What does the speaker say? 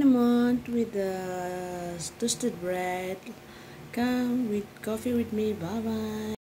cinnamon with the toasted bread. Come with coffee with me. Bye bye.